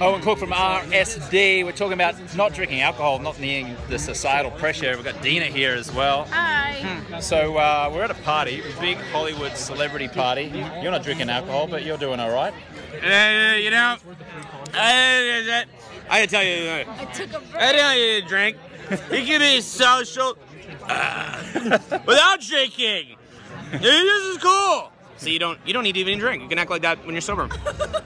Owen Cook from RSD. We're talking about not drinking alcohol, not needing the societal pressure. We've got Dina here as well. Hi. So uh, we're at a party, a big Hollywood celebrity party. You're not drinking alcohol, but you're doing all right. Uh, you know, I, I gotta tell you, uh, I took a I break. tell you to drink. You can be social uh, without drinking. This is cool. So you don't you don't need to even drink. You can act like that when you're sober.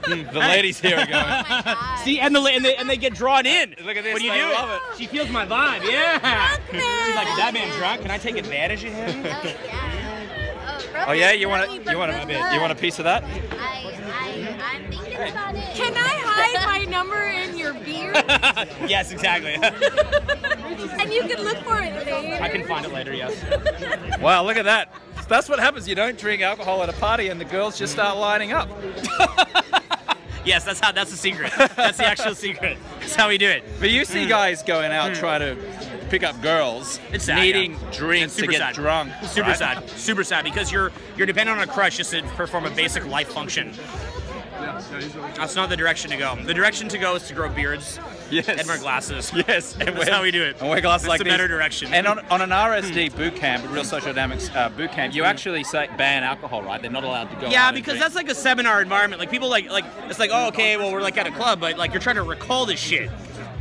The ladies here oh are going. Oh. See, and the and they, and they get drawn in. Look at this, When you they do love it. it. She feels my vibe. Yeah. She's like, no. that man drunk. Can I take advantage of him? Oh, yeah. Oh yeah, you want Really to you want a good you want a piece of that? I, I, I'm thinking about it. Can I hide my number in your beard? yes, exactly. and you can look for it later. I can find it later. Yes. Wow, look at that. That's what happens. You don't drink alcohol at a party, and the girls just start lining up. Yes, that's how. That's the secret. That's the actual secret. That's how we do it. But you see hmm. guys going out hmm. trying to pick up girls. It's sad, needing yeah. drinks to super get sad. drunk. Super right? sad. Super sad because you're you're dependent on a crush just to perform a basic life function. That's not the direction to go. The direction to go is to grow beards Yes. and wear glasses. Yes, and That's how we do it. And wear glasses That's like the these. better direction. And on, on an RSD boot camp, real social dynamics uh, boot camp, you actually say ban alcohol, right? They're not allowed to go. Yeah, because that's like a seminar environment. Like people like like it's like oh okay, well we're like at a club, but like you're trying to recall this shit.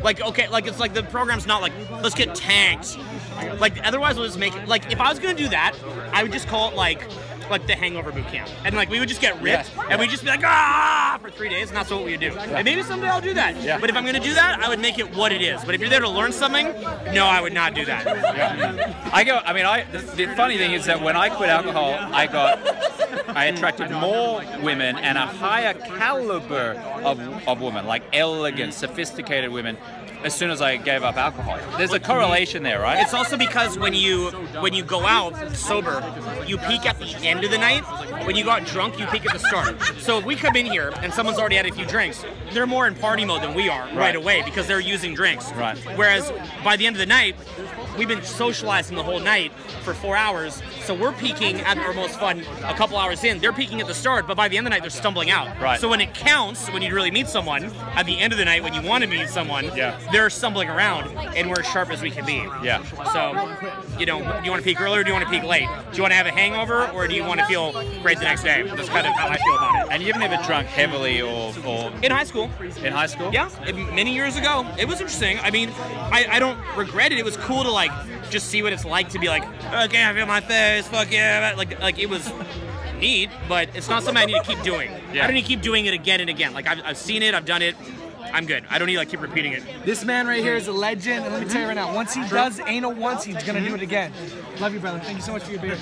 Like okay, like it's like the program's not like let's get tanked. Like otherwise we'll just make it like if I was gonna do that, I would just call it like like the hangover boot camp. And like we would just get ripped Yeah. and we'd just be like ah for three days and that's what we would do. And maybe someday I'll do that. Yeah. But if I'm gonna do that, I would make it what it is. But if you're there to learn something, no, I would not do that. I go. I mean, I. The, the funny thing is that when I quit alcohol, I got. I attracted more women and a higher caliber of, of women, like elegant, sophisticated women, as soon as I gave up alcohol. There's a correlation there, right? It's also because when you when you go out sober, you peak at the end of the night. When you got drunk, you peak at the start. So if we come in here and someone's already had a few drinks, they're more in party mode than we are right, Right. away because they're using drinks. Right. Whereas by the end of the night, we've been socializing the whole night for four hours. So we're peaking at our most fun a couple hours in. They're peaking at the start, but by the end of the night, they're stumbling out. Right. So when it counts, when you really meet someone, at the end of the night, when you want to meet someone, Yeah. they're stumbling around, and we're as sharp as we can be. Yeah. So, you know, do you want to peak early or do you want to peak late? Do you want to have a hangover or do you want to feel great the next day? That's kind of how I feel about it. And you've never drunk heavily or, or In high school, in high school? yeah, it- many years ago, it was interesting. I mean, I, I don't regret it. It was cool to like just see what it's like to be like, okay, I feel my face, fuck yeah, like like it was neat, but it's not something I need to keep doing. Yeah. I don't need to keep doing it again and again. Like I've, I've seen it, I've done it. I'm good. I don't need to like keep repeating it. This man right here is a legend, and let me tell you right now, once he does anal once, he's gonna do it again. Love you, brother. Thank you so much for your beer.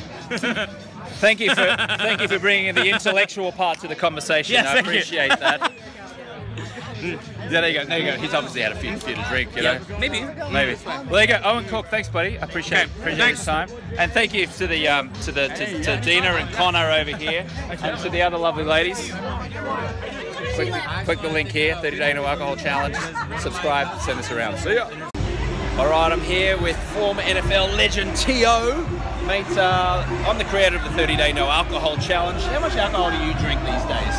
Thank you for thank you for bringing the intellectual part to the conversation. Yes, I appreciate you. appreciate that. yeah, there you go. There you go. He's obviously had a few, few to drink. You know. Maybe. Maybe. Well, there you go. Owen Cook, thanks, buddy. I appreciate, Okay, appreciate thanks. his time. And thank you to the um, to the to, to Dina and Connor over here, and to the other lovely ladies. Click, click the link here. 30 Day No Alcohol Challenge. Subscribe. Send this around. See ya. All right, I'm here with former NFL legend T.O. Mate, uh, I'm the creator of the 30 Day No Alcohol Challenge. How much alcohol do you drink these days?